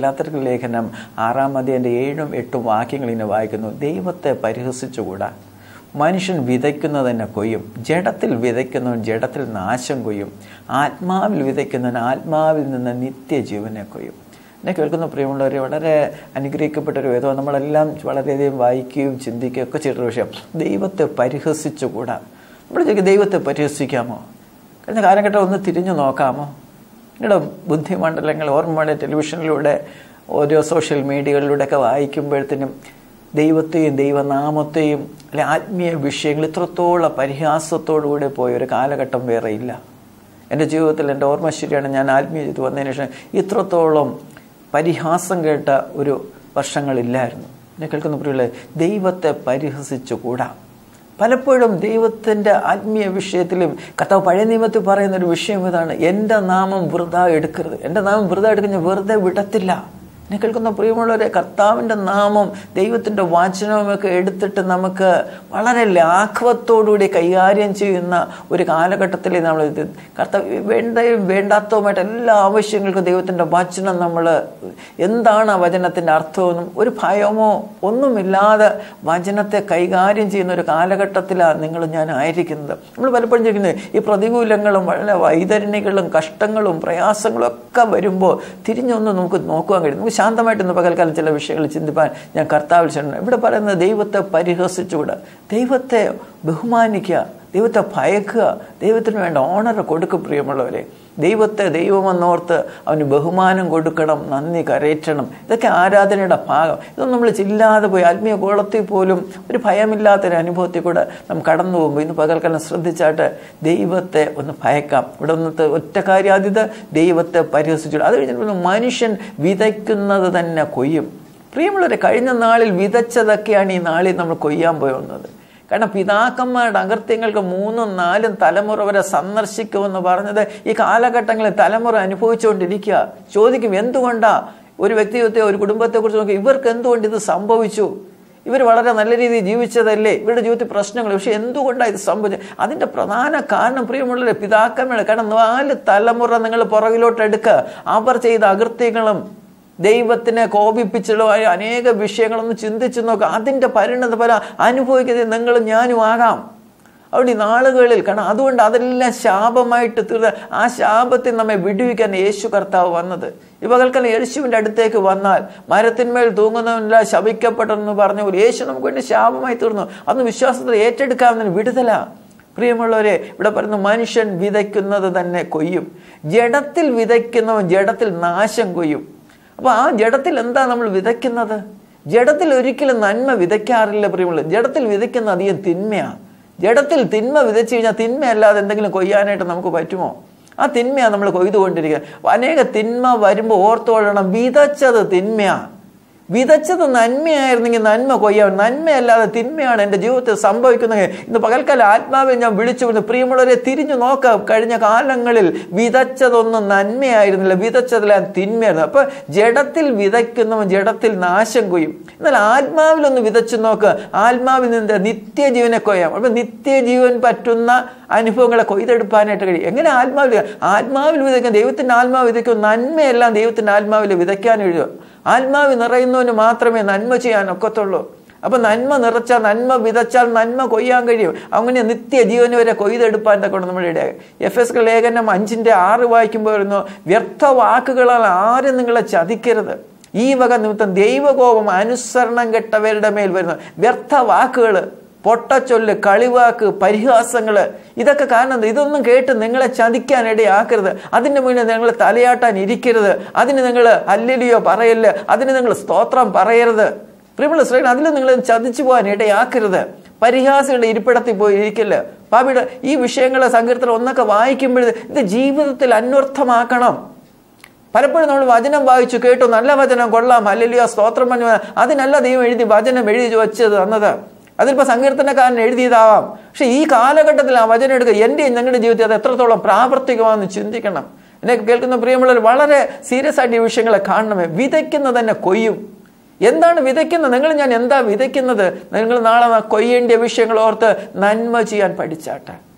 ഗലാത്തർക്ക് ലേഖനം ആറാം അധ്യായന്റെ ഏഴും എട്ടും വാക്യങ്ങൾ ഇങ്ങനെ വായിക്കുന്നു. ദൈവത്തെ പരിഹസിച്ചുകൂടാ? മനുഷ്യൻ വിതയ്ക്കുന്നത് തന്നെ കൊയ്യും. ജഡത്തിൽ വിതയ്ക്കുന്നവൻ ജഡത്തിൽ നാശം കൊയ്യും. ആത്മാവിൽ വിതയ്ക്കുന്നവൻ ആത്മാവിൽ നിന്ന് നിത്യജീവനെ കൊയ്യും. എന്നെ കേൾക്കുന്ന പ്രിയമുള്ളവരെ വളരെ അനുഗ്രഹിക്കപ്പെട്ട ഒരു വേദം നമ്മളെല്ലാം വളരെയധികം വായിക്കുകയും ചിന്തിക്കുകയും ഒക്കെ ചെയ്തൊരു വിഷയം. ദൈവത്തെ പരിഹസിച്ചുകൂടാ? നമ്മൾ ദൈവത്തെ പരിഹസിക്കാമോ? കഴിഞ്ഞ കാലഘട്ടം ഒന്ന് തിരിഞ്ഞു നോക്കാമോ? നിങ്ങളുടെ ബുദ്ധിമണ്ഡലങ്ങൾ ഓർമ്മകളെ ടെലിവിഷനിലൂടെ ഓരോ സോഷ്യൽ മീഡിയകളിലൂടെ ഒക്കെ വായിക്കുമ്പോഴത്തേനും ദൈവത്തെയും ദൈവനാമത്തെയും അല്ലെ ആത്മീയ വിഷയങ്ങൾ ഇത്രത്തോളം പരിഹാസത്തോടുകൂടെ പോയ ഒരു കാലഘട്ടം വേറെ ഇല്ല. എന്റെ ജീവിതത്തിൽ എന്റെ ഓർമ്മ ശരിയാണ് ഞാൻ ആത്മീയ ജീവിതം വന്നതിന് ശേഷം ഇത്രത്തോളം പരിഹാസം കേട്ട ഒരു വർഷങ്ങളില്ലായിരുന്നു. എന്നെ കേൾക്കുന്ന പ്രിയുള്ള ദൈവത്തെ പരിഹസിച്ചുകൂടാ? പലപ്പോഴും ദൈവത്തിന്റെ ആത്മീയ വിഷയത്തിലും കർത്താവ് പഴയ നിയമത്തിൽ പറയുന്ന ഒരു വിഷയം ഇതാണ് എന്റെ നാമം വൃത എടുക്കരുത്. എന്റെ നാമം വൃത എടുക്കുന്ന വെറുതെ വിടത്തില്ല. എന്നെ കേൾക്കുന്ന പ്രിയമുള്ളവരെ കർത്താവിന്റെ നാമം ദൈവത്തിന്റെ വാചനവുമൊക്കെ എടുത്തിട്ട് നമുക്ക് വളരെ ലാഘവത്തോടുകൂടി കൈകാര്യം ചെയ്യുന്ന ഒരു കാലഘട്ടത്തിൽ നമ്മൾ കർത്താവ് വേണ്ടയും വേണ്ടാത്തവുമായിട്ട് എല്ലാ ആവശ്യങ്ങൾക്കും ദൈവത്തിന്റെ വചനം നമ്മൾ എന്താണ് ആ വചനത്തിന്റെ അർത്ഥമെന്നും ഒരു ഭയമോ ഒന്നുമില്ലാതെ വചനത്തെ കൈകാര്യം ചെയ്യുന്ന ഒരു കാലഘട്ടത്തിലാണ് നിങ്ങൾ ഞാൻ ആയിരിക്കുന്നത്. നമ്മൾ പലപ്പോഴും ചോദിക്കുന്നത് ഈ പ്രതികൂലങ്ങളും വളരെ വൈതരണികളും കഷ്ടങ്ങളും പ്രയാസങ്ങളും ഒക്കെ വരുമ്പോൾ തിരിഞ്ഞൊന്ന് നമുക്ക് നോക്കുവാൻ കഴിയും. നമുക്ക് ശാന്തമായിട്ട് ഇന്ന് പകൽക്കാലം ചില വിഷയങ്ങൾ ചിന്തിപ്പാൻ ഞാൻ കർത്താവിൽ ചെയ്യണം ഇവിടെ പറയുന്നത് ദൈവത്തെ പരിഹസിച്ചുകൂടാ. ദൈവത്തെ ബഹുമാനിക്കുക. ദൈവത്തെ ഭയക്കുക ദൈവത്തിന് വേണ്ട ഓണർ കൊടുക്കും പ്രിയമുള്ളവരെ. ദൈവത്തെ ദൈവമെന്നോർത്ത് അവന് ബഹുമാനം കൊടുക്കണം നന്ദി കരയറ്റണം. ഇതൊക്കെ ആരാധനയുടെ ഭാഗം. ഇതൊന്നും നമ്മൾ ചില്ലാതെ പോയി ആത്മീയ കോളത്തിൽ പോലും ഒരു ഭയമില്ലാത്തൊരു അനുഭവത്തിൽ കൂടെ നാം കടന്നു പോകുമ്പോൾ ഇന്ന് പകൽക്കാലം ശ്രദ്ധിച്ചാട്ട് ദൈവത്തെ ഒന്ന് ഭയക്കാം. ഇവിടെ ഒന്നത്തെ ഒറ്റ കാര്യാദ്യത ദൈവത്തെ പരിഹസിച്ചു അത് കഴിഞ്ഞിട്ട് മനുഷ്യൻ വിതയ്ക്കുന്നത് തന്നെ കൊയ്യും. പ്രിയമുള്ളവരെ കഴിഞ്ഞ നാളിൽ വിതച്ചതൊക്കെയാണ് ഈ നാളിൽ നമ്മൾ കൊയ്യാൻ പോയി വന്നത് കാരണം പിതാക്കന്മാരുടെ അകൃത്യങ്ങൾക്ക് മൂന്നും നാലും തലമുറ വരെ സന്ദർശിക്കുമെന്ന് പറഞ്ഞത് ഈ കാലഘട്ടങ്ങളിൽ തലമുറ അനുഭവിച്ചുകൊണ്ടിരിക്കുക. ചോദിക്കും എന്തുകൊണ്ടാ? ഒരു വ്യക്തിത്വത്തെ ഒരു കുടുംബത്തെക്കുറിച്ച് നോക്കി ഇവർക്ക് എന്തുകൊണ്ട് ഇത് സംഭവിച്ചു? ഇവർ വളരെ നല്ല രീതിയിൽ ജീവിച്ചതല്ലേ? ഇവരുടെ ജീവിതത്തിൽ പ്രശ്നങ്ങൾ പക്ഷെ എന്തുകൊണ്ടാണ് ഇത് സംഭവിച്ചത് അതിന്റെ പ്രധാന കാരണം പ്രിയമുള്ള പിതാക്കന്മാർ കാരണം നാല് തലമുറ നിങ്ങൾ പുറകിലോട്ട് എടുക്കുക അവർ ചെയ്ത അകൃത്യങ്ങളും ദൈവത്തിനെ കോപിപ്പിച്ചതുമായ അനേക വിഷയങ്ങളൊന്ന് ചിന്തിച്ച് നോക്കുക അതിന്റെ പരിണത ഫല അനുഭവിക്കുന്നത് നിങ്ങളും ഞാനും ആകാം. അവിടെ നാളുകളിൽ കാരണം അതുകൊണ്ട് അതെല്ലാം ശാപമായിട്ട് തീർന്ന ആ ശാപത്തിൽ നമ്മെ വിടുവിക്കാൻ യേശു കർത്താവ് വന്നത്. ഈ യേശുവിന്റെ അടുത്തേക്ക് വന്നാൽ മരത്തിന്മേൽ തൂങ്ങുന്നവനില്ല ശപിക്കപ്പെട്ടെന്ന് പറഞ്ഞ പോലെ യേശു നമുക്ക് വേണ്ടി ശാപമായി തീർന്നു. അന്ന് വിശ്വാസത്തിൽ ഏറ്റെടുക്കാവുന്ന വിടുതല. പ്രിയമുള്ളവരെ ഇവിടെ പറയുന്നു മനുഷ്യൻ വിതയ്ക്കുന്നത് തന്നെ കൊയ്യും. ജഡത്തിൽ വിതയ്ക്കുന്നവൻ ജഡത്തിൽ നാശം കൊയ്യും. അപ്പോൾ ആ ജഡത്തിൽ എന്താ നമ്മൾ വിതയ്ക്കുന്നത്? ജഡത്തിൽ ഒരിക്കലും നന്മ വിതയ്ക്കാറില്ല പ്രിയമുള്ള ജഡത്തിൽ വിതയ്ക്കുന്ന അധികം തിന്മയാണ് ജഡത്തിൽ തിന്മ വിതച്ചു കഴിഞ്ഞാൽ തിന്മയല്ലാതെ എന്തെങ്കിലും കൊയ്യാനായിട്ട് നമുക്ക് പറ്റുമോ? ആ തിന്മയാണ് നമ്മൾ കൊയ്തുകൊണ്ടിരിക്കുക അനേക തിന്മ വരുമ്പോൾ ഓർത്തോളണം വിതച്ചത് തിന്മയാണ് വിതച്ചത് നന്മയായിരുന്നെങ്കിൽ നന്മ കൊയ്യാൻ നന്മയല്ലാതെ തിന്മയാണ് എന്റെ ജീവിതത്തിൽ സംഭവിക്കുന്നത് ഇന്ന് പകൽക്കാലം ആത്മാവിൽ ഞാൻ വിളിച്ചു വിടുന്നു പ്രിയമുള്ളവരെ തിരിഞ്ഞു നോക്കാം. കഴിഞ്ഞ കാലങ്ങളിൽ വിതച്ചതൊന്നും നന്മയായിരുന്നില്ല. വിതച്ചതെല്ലാം തിന്മയായിരുന്നു. അപ്പൊ ജഡത്തിൽ വിതയ്ക്കുന്നവൻ ജഡത്തിൽ നാശം കൊയ്യും. എന്നാൽ ആത്മാവിലൊന്ന് വിതച്ചു നോക്കുക ആത്മാവിൽ നിന്ന് നിത്യജീവനെ കൊയ്യാം. അപ്പൊ നിത്യജീവൻ പറ്റുന്ന അനുഭവങ്ങളെ കൊയ്തെടുപ്പാനായിട്ട് കഴിയും. എങ്ങനെ ആത്മാവിൽ ആത്മാവിൽ വിതയ്ക്കും ദൈവത്തിന്റെ ആത്മാവ് വിതയ്ക്കും നന്മയെല്ലാം ദൈവത്തിന്റെ ആത്മാവിൽ വിതയ്ക്കാൻ എഴുതുക. ആത്മാവ് നിറയുന്നവന് മാത്രമേ നന്മ ചെയ്യാൻ ഒക്കത്തുള്ളൂ അപ്പൊ നന്മ നിറച്ചാൽ നന്മ വിതച്ചാൽ നന്മ കൊയ്യാൻ കഴിയും. അങ്ങനെ നിത്യജീവന് വരെ കൊയ്തെടുപ്പാൻ കൊണ്ട് നമ്മുടെ ഇടയാകും. എഫ് എസ് ലേഖനം അഞ്ചിന്റെ ആറ് വായിക്കുമ്പോൾ വരുന്നു വ്യർത്ഥ വാക്കുകളാൽ ആരും നിങ്ങളെ ചതിക്കരുത്. ഈ വക നിമിത്തം ദൈവകോപം അനുസരണം കെട്ടവരുടെ മേൽ വരുന്നു. വ്യർത്ഥ വാക്കുകൾ പൊട്ടച്ചൊല്ല് കളിവാക്ക് പരിഹാസങ്ങൾ ഇതൊക്കെ കാരണം ഇതൊന്നും കേട്ട് നിങ്ങളെ ചതിക്കാൻ ഇടയാക്കരുത്. അതിന്റെ മുന്നിൽ നിങ്ങൾ തലയാട്ടാൻ ഇരിക്കരുത്. അതിന് നിങ്ങൾ അല്ലലിയോ പറയല്ല്. അതിന് നിങ്ങൾ സ്തോത്രം പറയരുത്. പ്രിമിള സ്ത്രീകൾ അതിൽ നിങ്ങൾ ചതിച്ചു പോകാൻ ഇടയാക്കരുത്. പരിഹാസികളുടെ ഇരിപ്പിടത്തിൽ പോയി ഇരിക്കൽ പാപിയുടെ ഈ വിഷയങ്ങളെ സങ്കീർത്തനം ഒന്നൊക്കെ വായിക്കുമ്പോൾ ഇത് ജീവിതത്തിൽ അന്വർത്ഥമാക്കണം. പലപ്പോഴും നമ്മൾ വചനം വായിച്ചു കേട്ടു നല്ല വചനം കൊള്ളാം അല്ലല്ലയോ സ്തോത്രം പറഞ്ഞു. അതിനല്ല ദൈവം എഴുതി വചനം എഴുതി വെച്ചത് തന്നത് അതിലിപ്പോൾ സങ്കീർത്തനക്കാരൻ എഴുതിയതാവാം. പക്ഷെ ഈ കാലഘട്ടത്തിൽ ആ വചനം എടുക്കുക എന്റെയും ഞങ്ങളുടെ ജീവിതത്തിൽ അത് എത്രത്തോളം പ്രാവർത്തികമാണെന്ന് ചിന്തിക്കണം. എന്നെ കേൾക്കുന്ന പ്രിയമുള്ളവർ വളരെ സീരിയസ് ആയിട്ട് ഈ വിഷയങ്ങളെ കാണണമേ. വിതയ്ക്കുന്നത് തന്നെ കൊയ്യും. എന്താണ് വിതയ്ക്കുന്നത്? നിങ്ങൾ ഞാൻ എന്താ വിതയ്ക്കുന്നത്? നിങ്ങൾ നാളെ കൊയ്യേണ്ട വിഷയങ്ങൾ ഓർത്ത് നന്മ ചെയ്യാൻ പഠിച്ചാട്ടെ.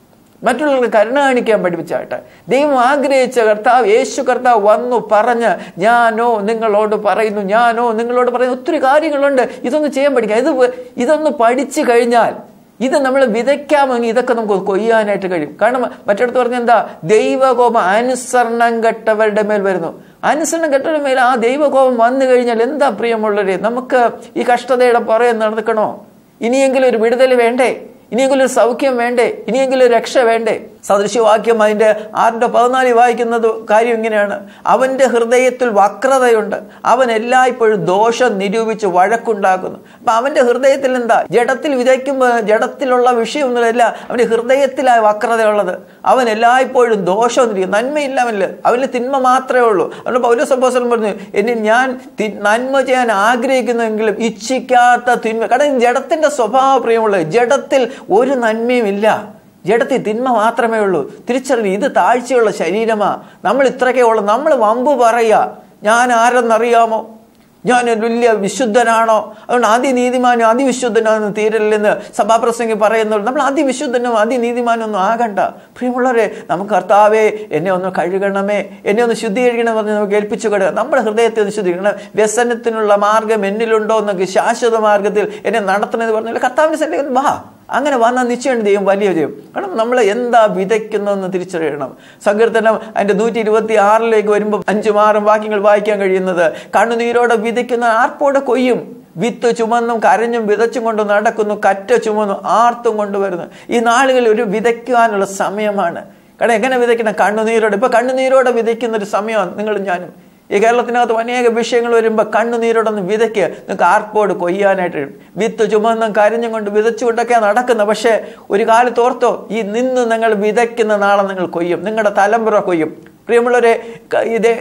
മറ്റുള്ളവർക്ക് കരുണ കാണിക്കാൻ പഠിപ്പിച്ചാട്ടെ. ദൈവം ആഗ്രഹിച്ച കർത്താവ് യേശു കർത്താവ് വന്നു പറഞ്ഞ് ഞാനോ നിങ്ങളോട് പറയുന്നു ഞാനോ നിങ്ങളോട് പറയുന്നു ഒത്തിരി കാര്യങ്ങളുണ്ട്. ഇതൊന്ന് ചെയ്യാൻ പഠിക്കാം. ഇത് ഇതൊന്ന് പഠിച്ചു കഴിഞ്ഞാൽ ഇത് നമ്മൾ വിതയ്ക്കാമെങ്കിൽ ഇതൊക്കെ നമുക്ക് കൊയ്യാനായിട്ട് കഴിയും. കാരണം മറ്റിടത്ത് പറഞ്ഞ എന്താ? ദൈവകോപം അനുസരണം കെട്ടവരുടെ മേൽ വരുന്നു. അനുസരണം കെട്ടവരുടെ മേൽ ആ ദൈവകോപം വന്നു കഴിഞ്ഞാൽ എന്താ പ്രിയമുള്ളവരെ? നമുക്ക് ഈ കഷ്ടതയുടെ പുറകെ നടക്കണോ ഇനിയെങ്കിലും ഒരു വിടുതൽ വേണ്ടേ? ഇനിയെങ്കിലും ഒരു സൗഖ്യം വേണ്ടേ? ഇനിയെങ്കിലും രക്ഷ വേണ്ടേ? സദൃശ്യവാക്യം അതിന്റെ ആറിന്റെ പതിനാലിൽ വായിക്കുന്നത് കാര്യം ഇങ്ങനെയാണ്. അവന്റെ ഹൃദയത്തിൽ വക്രതയുണ്ട്. അവൻ എല്ലായ്പ്പോഴും ദോഷം നിരൂപിച്ച് വഴക്കുണ്ടാക്കുന്നു. അപ്പം അവന്റെ ഹൃദയത്തിൽ എന്താ? ജഡത്തിൽ വിതയ്ക്കുമ്പോൾ ജഡത്തിലുള്ള വിഷയമൊന്നുമില്ല അവന്റെ ഹൃദയത്തിലായ വക്രതയുള്ളത്. അവൻ എല്ലായ്പ്പോഴും ദോഷം നിരക്കും നന്മയില്ല അവനിൽ അവന് തിന്മ മാത്രമേ ഉള്ളൂ. അവന്റെ പൗരസമ്പോസൻ പറഞ്ഞു ഇനി ഞാൻ നന്മ ചെയ്യാൻ ആഗ്രഹിക്കുന്നെങ്കിലും ഇച്ഛിക്കാത്ത തിന്മ കാരണം ജഡത്തിന്റെ സ്വഭാവ പ്രിയമുള്ളത് ജഡത്തിൽ ഒരു നന്മയും ഇല്ല ജഡത്തിൽ തിന്മ മാത്രമേ ഉള്ളൂ. തിരിച്ചറിഞ്ഞ് ഇത് താഴ്ചയുള്ള ശരീരമാ. നമ്മൾ ഇത്രയൊക്കെ ഉള്ളു. നമ്മൾ വമ്പ് പറയുക ഞാൻ ആരെന്നറിയാമോ? ഞാൻ വലിയ വിശുദ്ധനാണോ? അതുകൊണ്ട് അതിനീതിമാനും അതിവിശുദ്ധനാണെന്ന് തീരല്ലെന്ന് സഭാപ്രസംഗി പറയുന്നുള്ളൂ നമ്മൾ അതിവിശുദ്ധനും അതിനീതിമാനും ഒന്നും ആകണ്ട. പ്രിയമുള്ളവരെ നമുക്ക് കർത്താവേ എന്നെ ഒന്ന് കഴുകണമേ. എന്നെ ഒന്ന് ശുദ്ധീകരിക്കണം പറഞ്ഞ് നമുക്ക് ഏൽപ്പിച്ചു കിടക്കുക. നമ്മുടെ ഹൃദയത്തെ ഒന്ന് ശുദ്ധീകരിക്കണം. വ്യസനത്തിനുള്ള മാർഗം എന്നിലുണ്ടോ എന്നൊക്കെ ശാശ്വത മാർഗത്തിൽ എന്നെ നടത്തണമെന്ന് പറഞ്ഞാൽ കർത്താവിന്റെ സന്നിധി വാ. അങ്ങനെ വന്നാൽ നിശ്ചയം ചെയ്യും വലിയ ചെയ്യും കാരണം നമ്മൾ എന്താ വിതയ്ക്കുന്നതെന്ന് തിരിച്ചറിയണം. സങ്കീർത്തനം അതിന്റെ നൂറ്റി ഇരുപത്തി ആറിലേക്ക് വരുമ്പോൾ അഞ്ചും ആറും വാക്യങ്ങൾ വായിക്കാൻ കഴിയുന്നത് കണ്ണുനീരോടെ വിതയ്ക്കുന്ന ആർപ്പോടെ കൊയ്യും. വിത്ത് ചുമന്നും കരഞ്ഞും വിതച്ചും കൊണ്ട് നടക്കുന്നു കറ്റ ചുമന്നും ആർത്തും കൊണ്ടുവരുന്നു ഈ നാളുകളിൽ ഒരു വിതയ്ക്കുവാനുള്ള സമയമാണ്. കാരണം എങ്ങനെ വിതയ്ക്കണം? കണ്ണുനീരോടെ. ഇപ്പൊ കണ്ണുനീരോടെ വിതയ്ക്കുന്ന ഒരു സമയമാണ് നിങ്ങളും ഞാനും. ഈ കേരളത്തിനകത്ത് അനേക വിഷയങ്ങൾ വരുമ്പോൾ കണ്ണുനീരോടൊന്ന് വിതയ്ക്ക്. നിങ്ങൾക്ക് ആർപ്പോട് കൊയ്യാനായിട്ട്. വിത്ത് ചുമന്നും കരിഞ്ഞും കൊണ്ട് വിതച്ചുകൊണ്ടൊക്കെ നടക്കുന്നത്. പക്ഷേ ഒരു കാലത്തോർത്തോ ഈ നിന്ന് നിങ്ങൾ വിതയ്ക്കുന്ന നാളെ നിങ്ങൾ കൊയ്യും. നിങ്ങളുടെ തലമുറ കൊയ്യും. പ്രിയമുള്ളവരെ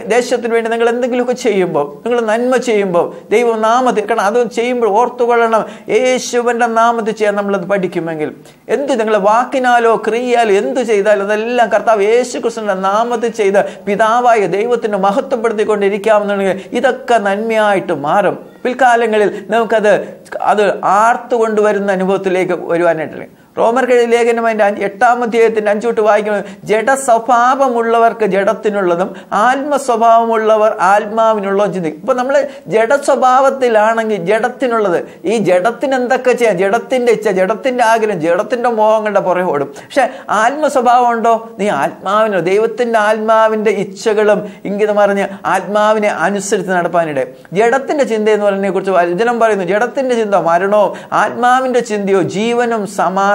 ദേശത്തിന് വേണ്ടി നിങ്ങൾ എന്തെങ്കിലുമൊക്കെ ചെയ്യുമ്പോൾ നിങ്ങൾ നന്മ ചെയ്യുമ്പോൾ ദൈവം നാമത്തിൽ കാരണം അത് ചെയ്യുമ്പോൾ ഓർത്തുകൊള്ളണം യേശുവിന്റെ നാമത്തിൽ ചെയ്യാൻ നമ്മളത് പഠിക്കുമെങ്കിൽ എന്ത് നിങ്ങൾ വാക്കിനാലോ ക്രിയയാലോ എന്ത് ചെയ്താലും അതെല്ലാം കർത്താവ് യേശു കൃഷ്ണന്റെ നാമത്തിൽ ചെയ്ത് പിതാവായ ദൈവത്തിന് മഹത്വപ്പെടുത്തിക്കൊണ്ടിരിക്കാമെന്നുണ്ടെങ്കിൽ ഇതൊക്കെ നന്മയായിട്ട് മാറും. പിൽക്കാലങ്ങളിൽ നമുക്കത് അത് ആർത്തുകൊണ്ടുവരുന്ന അനുഭവത്തിലേക്ക് വരുവാനായിട്ട് റോമർ കഴി ലേഖനം അതിന്റെ എട്ടാം അധ്യായത്തിന്റെ അഞ്ചോട്ട് വായിക്കുന്നത് ജഡസ്വഭാവമുള്ളവർക്ക് ജഡത്തിനുള്ളതും ആത്മസ്വഭാവമുള്ളവർ ആത്മാവിനുള്ളതും ചിന്തിക്കും ഇപ്പം നമ്മൾ ജഡസ്വഭാവത്തിലാണെങ്കിൽ ജഡത്തിനുള്ളത് ഈ ജഡത്തിന് എന്തൊക്കെ ചെയ്യാം? ജഡത്തിന്റെ ഇച്ഛ ജഡത്തിന്റെ ആഗ്രഹം ജഡത്തിന്റെ മോഹങ്ങളുടെ പുറകെ ഓടും. പക്ഷെ ആത്മസ്വഭാവം ഉണ്ടോ? നീ ആത്മാവിനോ ദൈവത്തിന്റെ ആത്മാവിന്റെ ഇച്ഛകളും ഇംഗിതം പറഞ്ഞ് ആത്മാവിനെ അനുസരിച്ച് നടപ്പാനിടെ ജഡത്തിന്റെ ചിന്ത എന്ന് പറയുന്നതിനെ കുറിച്ച് വചനം പറയുന്നു. ജഡത്തിന്റെ ചിന്ത മരണവും ആത്മാവിന്റെ ചിന്തയോ ജീവനും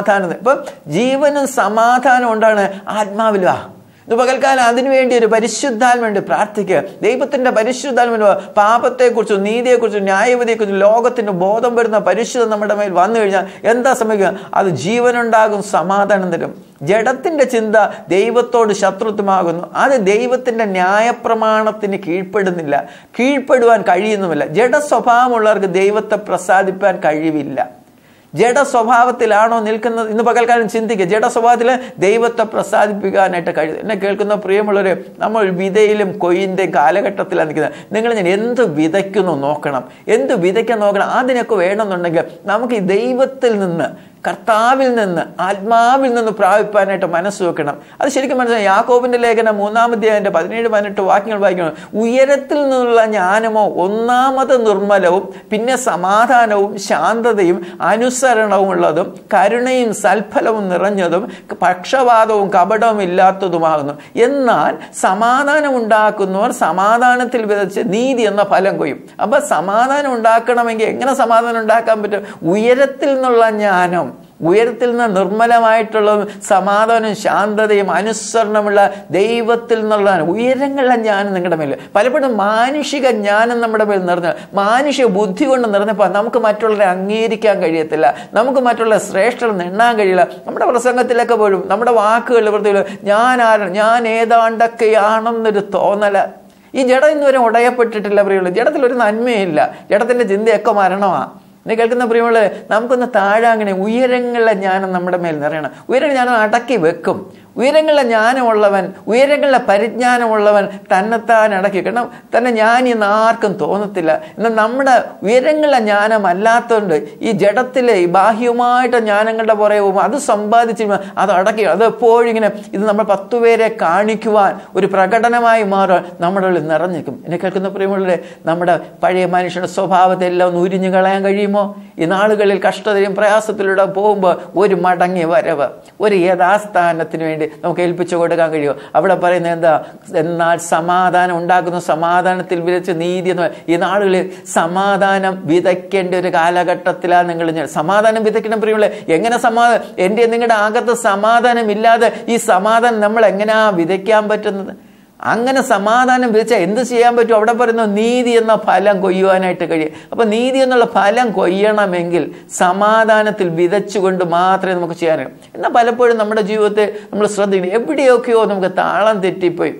സമാധാനം. ഇപ്പം ജീവനും സമാധാനം ഉണ്ടാണ് ആത്മാവിലാ ഇത് പകൽക്കാലം അതിനുവേണ്ടി ഒരു പരിശുദ്ധാൽമുണ്ട് പ്രാർത്ഥിക്കുക. ദൈവത്തിന്റെ പരിശുദ്ധാത്മ പാപത്തെക്കുറിച്ചും നീതിയെക്കുറിച്ചും ന്യായവിധിയെക്കുറിച്ചും ലോകത്തിന് ബോധം വരുന്ന പരിശുദ്ധം നമ്മുടെ മേൽ വന്നു കഴിഞ്ഞാൽ എന്താ സംഭവിക്കുക? അത് ജീവനുണ്ടാകും സമാധാനം തരും. ജഡത്തിന്റെ ചിന്ത ദൈവത്തോട് ശത്രുത്വമാകുന്നു. അത് ദൈവത്തിന്റെ ന്യായപ്രമാണത്തിന് കീഴ്പ്പെടുന്നില്ല. കീഴ്പ്പെടുവാൻ കഴിയുന്നുമില്ല. ജഡ സ്വഭാവമുള്ളവർക്ക് ദൈവത്തെ പ്രസാദിപ്പാൻ കഴിവില്ല. ജഡ സ്വഭാവത്തിലാണോ നിൽക്കുന്നത്? ഇന്ന് പകൽക്കാലം ചിന്തിക്കുക ജഡ സ്വഭാവത്തിൽ ദൈവത്തെ പ്രസാദിപ്പിക്കാനായിട്ട് കഴിയും എന്നെ കേൾക്കുന്ന പ്രിയമുള്ളവർ നമ്മൾ വിതയിലും കൊയ്യിന്റെയും കാലഘട്ടത്തിലാണ് നിൽക്കുന്നത്. നിങ്ങൾ ഞാൻ എന്ത് വിതയ്ക്കുന്നു നോക്കണം? എന്ത് വിതയ്ക്കാൻ നോക്കണം? അതിനൊക്കെ വേണമെന്നുണ്ടെങ്കിൽ നമുക്ക് ഈ ദൈവത്തിൽ നിന്ന് കർത്താവിൽ നിന്ന് ആത്മാവിൽ നിന്ന് പ്രാപിപ്പാനായിട്ട് മനസ്സ് വെക്കണം. അത് ശരിക്കും മനസ്സിലായി. യാക്കോബിന്റെ ലേഖനം മൂന്നാമത്തെ അതിന്റെ പതിനേഴ് പതിനെട്ട് വാക്യങ്ങൾ വായിക്കണം. ഉയരത്തിൽ നിന്നുള്ള ജ്ഞാനമോ ഒന്നാമത് നിർമ്മലവും പിന്നെ സമാധാനവും ശാന്തതയും അനുസരണവും ഉള്ളതും കരുണയും സൽഫലവും നിറഞ്ഞതും പക്ഷപാതവും കപടവും ഇല്ലാത്തതുമാകുന്നു. എന്നാൽ സമാധാനം ഉണ്ടാക്കുന്നവർ സമാധാനത്തിൽ വിതച്ച് നീതി എന്ന ഫലം കൊയ്യും. അപ്പൊ സമാധാനം ഉണ്ടാക്കണമെങ്കിൽ എങ്ങനെ സമാധാനം ഉണ്ടാക്കാൻ പറ്റും? ഉയരത്തിൽ നിന്നുള്ള ജ്ഞാനം. ഉയരത്തിൽ നിന്ന് നിർമ്മലമായിട്ടുള്ള സമാധാനവും ശാന്തതയും അനുസരണമുള്ള ദൈവത്തിൽ നിന്നുള്ളതാണ് ഉയരങ്ങളിലെ ജ്ഞാനം നിങ്ങളുടെ മേൽ. പലപ്പോഴും മാനുഷിക ജ്ഞാനം നമ്മുടെ മേൽ നിറഞ്ഞ മാനുഷിക ബുദ്ധി കൊണ്ട് നിറഞ്ഞപ്പോൾ നമുക്ക് മറ്റുള്ളവരെ അംഗീകരിക്കാൻ കഴിയത്തില്ല. നമുക്ക് മറ്റുള്ള ശ്രേഷ്ഠർ നിണ്ണാൻ കഴിയില്ല. നമ്മുടെ പ്രസംഗത്തിലൊക്കെ പോലും നമ്മുടെ വാക്കുകളിൽ വൃത്തിയിൽ ഞാൻ ആരാണ് ഞാൻ ഏതാണ്ടൊക്കെയാണെന്നൊരു തോന്നല. ഈ ജഡം ഇന്നുവരെ ഉടയപ്പെട്ടിട്ടില്ല പ്രിയുള്ളൂ ജഡത്തിൽ ഒരു നന്മയില്ല. ജഡത്തിന്റെ ചിന്തയൊക്കെ മരണമാണ് എന്നെ കേൾക്കുന്ന പ്രിയമുള്ളത് നമുക്കൊന്ന് താഴെ അങ്ങനെ ഉയരങ്ങളിലെ ജ്ഞാനം നമ്മുടെ മേൽ നിറയണം. ഉയരങ്ങൾ ജ്ഞാനം അടക്കി വെക്കും. ഉയരങ്ങളിലെ ജ്ഞാനമുള്ളവൻ ഉയരങ്ങളിലെ പരിജ്ഞാനമുള്ളവൻ തന്നെത്താൻ അടക്കി കാരണം തന്നെ ഞാൻ ഇന്ന് ആർക്കും തോന്നത്തില്ല. എന്നാൽ നമ്മുടെ ഉയരങ്ങളിലെ ജ്ഞാനം അല്ലാത്തതുകൊണ്ട് ഈ ജഡത്തിലെ ഈ ബാഹ്യമായിട്ട് ജ്ഞാനങ്ങളുടെ പുറകെ പോകുമ്പോൾ അത് സമ്പാദിച്ച് അത് അടക്കി അത് ഇങ്ങനെ ഇത് നമ്മൾ പത്തുപേരെ കാണിക്കുവാൻ ഒരു പ്രകടനമായി മാറാൻ നമ്മുടെ ഉള്ളിൽ നിറഞ്ഞിരിക്കും. എന്നെ കേൾക്കുന്ന പ്രിയമുള്ളവരെ നമ്മുടെ പഴയ മനുഷ്യരുടെ സ്വഭാവത്തെ എല്ലാം ഒന്ന് ഉരിഞ്ഞു കളയാൻ കഴിയുമോ? ഈ നാളുകളിൽ കഷ്ടതയും പ്രയാസത്തിലൂടെ പോകുമ്പോൾ ഒരു മടങ്ങിയ വരവ് ഒരു യഥാസ്ഥാനത്തിന് വേണ്ടി നമുക്ക് ഏൽപ്പിച്ചു കൊടുക്കാൻ കഴിയുമോ? അവിടെ പറയുന്നത് എന്താ? എന്നാൽ സമാധാനം ഉണ്ടാക്കുന്ന. സമാധാനത്തിൽ വിതച്ച് നീതി എന്ന്. ഈ നാളുകളിൽ സമാധാനം വിതയ്ക്കേണ്ട ഒരു കാലഘട്ടത്തിലാണ് നിങ്ങൾ സമാധാനം വിതയ്ക്കണം പ്രിയമുള്ള. എങ്ങനെ സമാധാനം എന്റെ നിങ്ങളുടെ അകത്ത് സമാധാനം ഇല്ലാതെ ഈ സമാധാനം നമ്മൾ എങ്ങനെയാ വിതയ്ക്കാൻ പറ്റുന്നത്? അങ്ങനെ സമാധാനം വിധിച്ചാൽ എന്ത് ചെയ്യാൻ പറ്റും? അവിടെ പറയുന്നു നീതി എന്ന ഫലം കൊയ്യുവാനായിട്ട് കഴിയും. അപ്പൊ നീതി എന്നുള്ള ഫലം കൊയ്യണമെങ്കിൽ സമാധാനത്തിൽ വിതച്ചുകൊണ്ട് മാത്രമേ നമുക്ക് കഴിയൂ. എന്നാൽ പലപ്പോഴും നമ്മുടെ ജീവിതത്തെ നമ്മൾ ശ്രദ്ധിക്കണം. എവിടെയൊക്കെയോ നമുക്ക് താളം തെറ്റിപ്പോയി.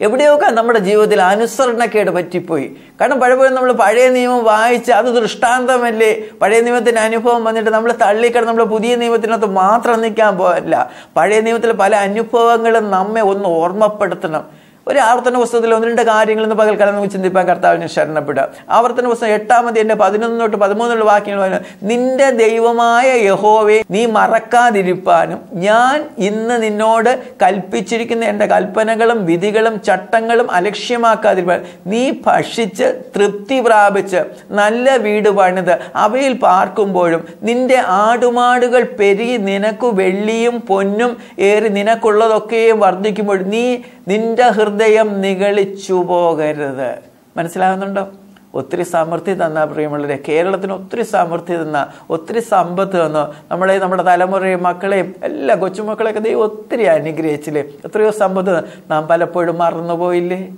എവിടെയൊക്കെ നമ്മുടെ ജീവിതത്തിൽ അനുസരണക്കേട് പറ്റിപ്പോയി. കാരണം പഴയപോലെ നമ്മൾ പഴയ നിയമം വായിച്ച് അത് ദൃഷ്ടാന്തമല്ലേ? പഴയ നിയമത്തിന്റെ അനുഭവം വന്നിട്ട് നമ്മൾ തള്ളിക്കട നമ്മൾ പുതിയ നിയമത്തിനകത്ത് മാത്രം നിൽക്കാൻ പോകില്ല പഴയ നിയമത്തിലെ പല അനുഭവങ്ങളും നമ്മെ ഒന്ന് ഓർമ്മപ്പെടുത്തണം. ഒരു ആവർത്തന പുസ്തകത്തിൽ ഒന്ന് രണ്ട് കാര്യങ്ങൾ ഇന്ന് പകൽക്കാലം നമുക്ക് ചിന്തിപ്പാൻ കർത്താവിനെ ശരണപ്പെടുക. ആവർത്തന പുസ്തകം എട്ടാമത് എന്റെ പതിനൊന്ന് തൊട്ട് പതിമൂന്നുള്ള വാക്യങ്ങൾ നിന്റെ ദൈവമായ യഹോവെ നീ മറക്കാതിരിപ്പാനും ഞാൻ ഇന്ന് നിന്നോട് കൽപ്പിച്ചിരിക്കുന്ന എന്റെ കൽപ്പനകളും വിധികളും ചട്ടങ്ങളും അലക്ഷ്യമാക്കാതിരിപ്പാൻ നീ ഭക്ഷിച്ച് തൃപ്തി പ്രാപിച്ച് നല്ല വീട് പണിത്. അവയിൽ പാർക്കുമ്പോഴും നിന്റെ ആടുമാടുകൾ പെരുകി നിനക്ക് വെള്ളിയും പൊന്നും ഏറി നിനക്കുള്ളതൊക്കെയും വർദ്ധിക്കുമ്പോഴും നീ നിന്റെ ഹൃദയം നിഗളിച്ചു പോകരുത്. മനസ്സിലാകുന്നുണ്ടോ? ഒത്തിരി സമൃദ്ധി തന്ന പ്രിയമുള്ളവരെ കേരളത്തിന് ഒത്തിരി സമൃദ്ധി തന്ന ഒത്തിരി സമ്പത്ത് തന്നു നമ്മളെ നമ്മുടെ തലമുറയും മക്കളെയും എല്ലാ കൊച്ചുമക്കളെയൊക്കെ ദൈവം ഒത്തിരി അനുഗ്രഹിച്ചില്ലേ? എത്രയോ സമ്പത്ത് നാം പലപ്പോഴും മറന്നുപോയില്ലേ?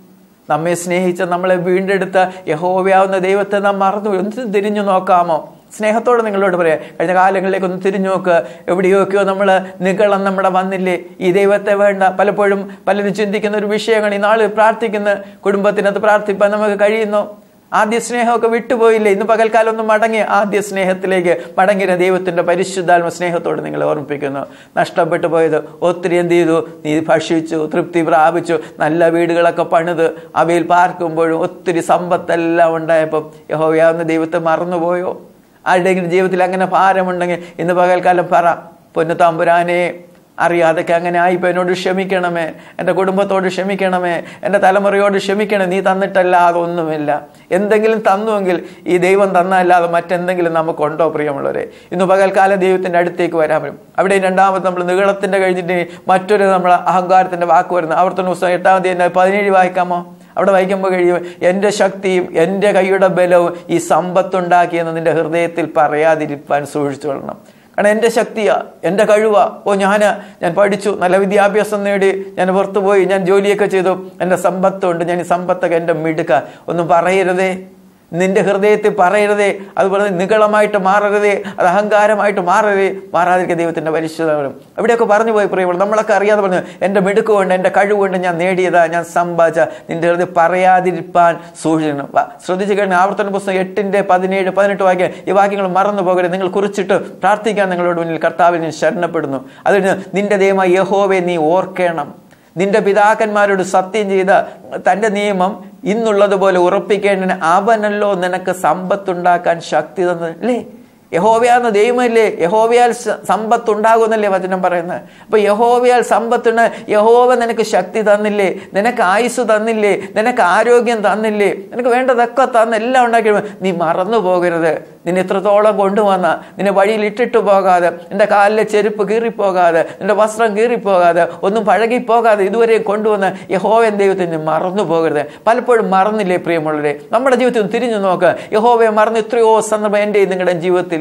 നമ്മെ സ്നേഹിച്ച നമ്മളെ വീണ്ടെടുത്ത യഹോവയാവുന്ന ദൈവത്തെ നാം മറന്നു ഒന്ന് തിരിഞ്ഞു നോക്കാമോ? സ്നേഹത്തോടെ നിങ്ങളോട് പറയാം. കഴിഞ്ഞ കാലങ്ങളിലേക്ക് ഒന്ന് തിരിഞ്ഞു നോക്ക്. എവിടെയൊക്കെയോ നമ്മൾ നികളം നമ്മുടെ വന്നില്ലേ? ഈ ദൈവത്തെ വേണ്ട. പലപ്പോഴും പലരും ചിന്തിക്കുന്ന ഒരു വിഷയമാണ് ഈ നാൾ പ്രാർത്ഥിക്കുന്ന കുടുംബത്തിനകത്ത് പ്രാർത്ഥിപ്പാൻ നമുക്ക് കഴിയുന്നു? ആദ്യ സ്നേഹമൊക്കെ വിട്ടുപോയില്ലേ? ഇന്ന് പകൽക്കാലം ഒന്ന് മടങ്ങി ആദ്യ സ്നേഹത്തിലേക്ക് മടങ്ങിയ ദൈവത്തിന്റെ പരിശുദ്ധാത്മ സ്നേഹത്തോട് നിങ്ങളെ ഓർമ്മിപ്പിക്കുന്നു. നഷ്ടപ്പെട്ടു പോയത് ഒത്തിരി എന്ത് ചെയ്തു? നീ ഭക്ഷിച്ചു തൃപ്തി പ്രാപിച്ചു നല്ല വീടുകളൊക്കെ പണിത്. അവയിൽ പാർക്കുമ്പോഴും ഒത്തിരി സമ്പത്തെല്ലാം ഉണ്ടായപ്പോൾ യഹോവയാവുന്ന ദൈവത്തെ മറന്നുപോയോ? ആരുടെയെങ്കിലും ജീവിതത്തിൽ അങ്ങനെ ഭാരമുണ്ടെങ്കിൽ ഇന്ന് പകൽക്കാലം പറ പൊന്നു തമ്പുരാനെ അറിയാതൊക്കെ അങ്ങനെ ആയിപ്പോ എന്നോട് ക്ഷമിക്കണമേ എന്റെ കുടുംബത്തോട് ക്ഷമിക്കണമേ എന്റെ തലമുറയോട് ക്ഷമിക്കണേ നീ തന്നിട്ടല്ലാതെ ഒന്നുമില്ല. എന്തെങ്കിലും തന്നുവെങ്കിൽ ഈ ദൈവം തന്നല്ലാതെ മറ്റെന്തെങ്കിലും നമുക്കുണ്ടോ പ്രിയമുള്ളവരെ? ഇന്ന് പകൽക്കാലം ദൈവത്തിന്റെ അടുത്തേക്ക് വരാൻ പറ്റും. അവിടെ രണ്ടാമത് നമ്മൾ നികളത്തിന്റെ കഴിഞ്ഞിട്ട് മറ്റൊരു നമ്മൾ അഹങ്കാരത്തിന്റെ വാക്ക് വരുന്നത്. ആവർത്തന പുസ്തകം എട്ടാമത് പതിനേഴ് വായിക്കാമോ? അവിടെ വായിക്കുമ്പോൾ കഴിയും എന്റെ ശക്തിയും എന്റെ കൈയുടെ ബലവും ഈ സമ്പത്തുണ്ടാക്കിയെന്ന് നിന്റെ ഹൃദയത്തിൽ പറയാതിരിക്കാൻ സൂക്ഷിച്ചുകൊള്ളണം കാരണം എന്റെ ശക്തിയാ എന്റെ കഴിവാ. ഓ ഞാൻ ഞാൻ പഠിച്ചു നല്ല വിദ്യാഭ്യാസം നേടി ഞാൻ പുറത്തുപോയി ഞാൻ ജോലിയൊക്കെ ചെയ്തു എന്റെ സമ്പത്തുണ്ട് ഞാൻ ഈ സമ്പത്തൊക്കെ എന്റെ മിടുക്ക. ഒന്നും പറയരുതേ. നിന്റെ ഹൃദയത്തെ പറയരുതേ അതുപോലെ നികളമായിട്ട് മാറരുതേ അത് അഹങ്കാരമായിട്ട് മാറരുതേ മാറാതിരിക്കുക ദൈവത്തിന്റെ പരിശുദ്ധം അവിടെയൊക്കെ പറഞ്ഞു പോയി പ്രിയമുള്ള നമ്മളൊക്കെ അറിയാതെ പറഞ്ഞു എന്റെ മിടുക്കുകൊണ്ട് എന്റെ കഴിവുകൊണ്ട് ഞാൻ നേടിയതാ ഞാൻ സമ്പാദിച്ച നിന്റെ ഹൃദയം പറയാതിരിപ്പാൻ സൂക്ഷിക്കണം. വാ, ശ്രദ്ധിച്ചു കഴിഞ്ഞാൽ ആവർത്തന പുസ്തകം എട്ടിന്റെ പതിനേഴ് പതിനെട്ട് വാക്യം ഈ വാക്യങ്ങൾ മറന്നു പോകരുത് നിങ്ങൾ കുറിച്ചിട്ട് പ്രാർത്ഥിക്കാൻ നിങ്ങളോട് മുന്നിൽ കർത്താവിൽ ശരണപ്പെടുന്നു. അതിന് നിന്റെ ദൈവമായ യഹോവെ നീ ഓർക്കണം. നിന്റെ പിതാക്കന്മാരോട് സത്യം ചെയ്ത തന്റെ നിയമം ഇന്നുള്ളതുപോലെ ഉറപ്പിക്കേണ്ടതിന് അവനല്ലോ നിനക്ക് സമ്പത്തുണ്ടാക്കാൻ ശക്തി തന്നത് അല്ലേ? യഹോവയാന്ന് ദൈവമല്ലേ? യഹോവയാൽ സമ്പത്ത് സമ്പത്തുണ്ടാകുന്നല്ലേ വചനം പറയുന്നത്. അപ്പൊ യഹോവയാൽ സമ്പത്തുണ്ട് യഹോവ നിനക്ക് ശക്തി തന്നില്ലേ? നിനക്ക് ആയുസ് തന്നില്ലേ? നിനക്ക് ആരോഗ്യം തന്നില്ലേ? നിനക്ക് വേണ്ടതൊക്കെ തന്ന് എല്ലാം ഉണ്ടാക്കി. നീ മറന്നു പോകരുത്. നിന്നെ എത്രത്തോളം കൊണ്ടുവന്ന നിന്നെ വഴിയിൽ ഇട്ടിട്ട് പോകാതെ നിന്റെ കാലിലെ ചെരുപ്പ് കീറിപ്പോകാതെ നിന്റെ വസ്ത്രം കീറിപ്പോകാതെ ഒന്നും പഴകിപ്പോകാതെ ഇതുവരെ കൊണ്ടുവന്ന് യഹോവൻ ദൈവത്തിന് മറന്നു പോകരുത്. പലപ്പോഴും മറന്നില്ലേ പ്രിയമുള്ളവരെ? നമ്മുടെ ജീവിതത്തിൽ തിരിഞ്ഞു നോക്ക്. യഹോവയെ മറന്ന് എത്രയോ സന്ദർഭം എന്റെ നിങ്ങളുടെ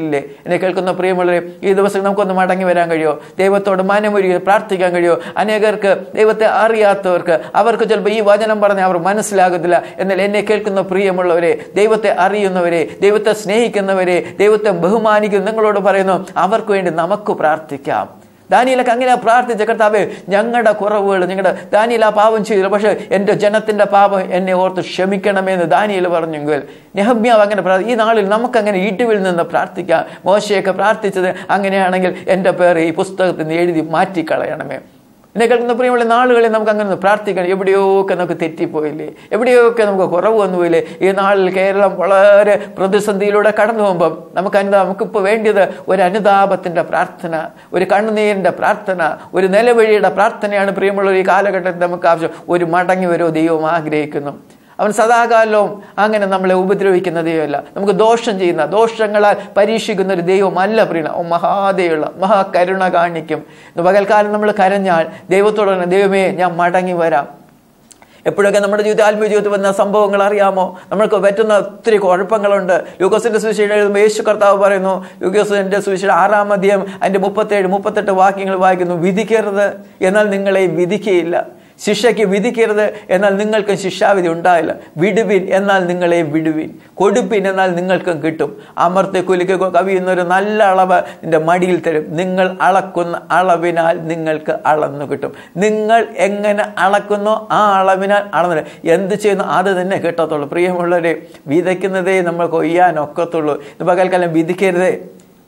ജീവിതത്തിലില്ലേ എന്നെ കേൾക്കുന്ന പ്രിയമുള്ളവരെ ഈ ദിവസം നമുക്കൊന്ന് മടങ്ങി വരാൻ കഴിയോ ദൈവത്തോട് മനമൊരുകി പ്രാർത്ഥിക്കാൻ കഴിയോ അനേകർക്ക് ദൈവത്തെ അറിയാത്തവർക്ക് അവർക്ക് ചിലപ്പോൾ ഈ വചനം പറഞ്ഞ് അവർ മനസ്സിലാകത്തില്ല. എന്നാൽ എന്നെ കേൾക്കുന്ന പ്രിയമുള്ളവരെ ദൈവത്തെ അറിയുന്നവരെ ദൈവത്തെ സ്നേഹിക്കുന്നവരെ ദൈവത്തെ ബഹുമാനിക്കുന്ന നിങ്ങളോട് പറയുന്നു അവർക്ക് വേണ്ടി നമുക്ക് പ്രാർത്ഥിക്കാം. ദാനിയിലൊക്കെ അങ്ങനെ പ്രാർത്ഥിച്ച കർത്താവേ ഞങ്ങളുടെ കുറവുകൾ ഞങ്ങളുടെ ദാനിയിൽ ആ പാപം ചെയ്തില്ല പക്ഷേ എന്റെ ജനത്തിന്റെ പാപം എന്നെ ഓർത്ത് ക്ഷമിക്കണമെന്ന് ദാനിയിൽ പറഞ്ഞെങ്കിൽ നെഹമ്യാവ് അങ്ങനെ പ്രാർത്ഥി ഈ നാളിൽ നമുക്കങ്ങനെ ഇടിവിൽ നിന്ന് പ്രാർത്ഥിക്കാം. മോശയൊക്കെ പ്രാർത്ഥിച്ചത് അങ്ങനെയാണെങ്കിൽ എന്റെ പേര് ഈ പുസ്തകത്തിൽ നിന്ന് എഴുതി മാറ്റിക്കളയണമേ. എന്നെ കേൾക്കുന്ന പ്രിയമുള്ള നാളുകളിൽ നമുക്ക് അങ്ങനെ പ്രാർത്ഥിക്കണം. എവിടെയൊക്കെ നമുക്ക് തെറ്റിപ്പോയില്ലേ? എവിടെയൊക്കെ നമുക്ക് കുറവ് വന്നുപോയില്ലേ? ഈ നാളിൽ കേരളം വളരെ പ്രതിസന്ധിയിലൂടെ കടന്നു പോകുമ്പം നമുക്ക് അനുതാ നമുക്കിപ്പോൾ വേണ്ടിയത് ഒരു അനുതാപത്തിന്റെ പ്രാർത്ഥന ഒരു കണ്ണുനീരിന്റെ പ്രാർത്ഥന ഒരു നിലവഴിയുടെ പ്രാർത്ഥനയാണ് പ്രിയമുള്ള ഈ കാലഘട്ടത്തിൽ നമുക്ക് ആവശ്യം. ഒരു മടങ്ങി വരോ ദൈവം ആഗ്രഹിക്കുന്നു. അവൻ സദാകാലവും അങ്ങനെ നമ്മളെ ഉപദ്രവിക്കുന്ന ദൈവമല്ല നമുക്ക് ദോഷം ചെയ്യുന്ന ദോഷങ്ങളാൽ പരീക്ഷിക്കുന്ന ഒരു ദൈവമല്ല പ്രിയണ. ഓ മഹാദയുള്ള മഹാകരുണ കാണിക്കും. പകൽക്കാലം നമ്മൾ കരഞ്ഞാൽ ദൈവത്തോട് പറഞ്ഞ ദൈവമേ ഞാൻ മടങ്ങി വരാം. എപ്പോഴൊക്കെ നമ്മുടെ ജീവിതത്തിൽ ആത്മീയ ജീവിതത്തിൽ വന്ന സംഭവങ്ങൾ അറിയാമോ? നമ്മൾക്ക് പറ്റുന്ന ഒത്തിരി കുഴപ്പങ്ങളുണ്ട്. ലൂക്കോസിന്റെ സുവിശേഷം എഴുതുമ്പോൾ യേശു കർത്താവ് പറയുന്നു ലൂക്കോസിന്റെ സുവിശേഷം ആറാം അധ്യായം അതിന്റെ മുപ്പത്തേഴ് മുപ്പത്തെട്ട് വാക്യങ്ങൾ വായിക്കുന്നു വിധിക്കരുത് എന്നാൽ നിങ്ങളെ വിധിക്കയില്ല. ശിക്ഷയ്ക്ക് വിധിക്കരുത് എന്നാൽ നിങ്ങൾക്കും ശിക്ഷാവിധി ഉണ്ടായില്ല. വിടുവിൻ എന്നാൽ നിങ്ങളെ വിടുവിൻ. കൊടുപ്പിൻ എന്നാൽ നിങ്ങൾക്കും കിട്ടും. അമർത്തെ കുലിക്ക് കവിയുന്നൊരു നല്ല അളവ് നിന്റെ മടിയിൽ തരും. നിങ്ങൾ അളക്കുന്ന അളവിനാൽ നിങ്ങൾക്ക് അളന്നു കിട്ടും. നിങ്ങൾ എങ്ങനെ അളക്കുന്നോ ആ അളവിനാൽ അളന്നു. എന്ത് ചെയ്യുന്നു? അത് തന്നെ കിട്ടത്തുള്ളൂ. പ്രിയമുള്ളവരെ വിതയ്ക്കുന്നതേ നമ്മൾ കൊയ്യാൻ ഒക്കത്തുള്ളൂ ഇത് പകൽക്കാലം വിധിക്കരുതേ.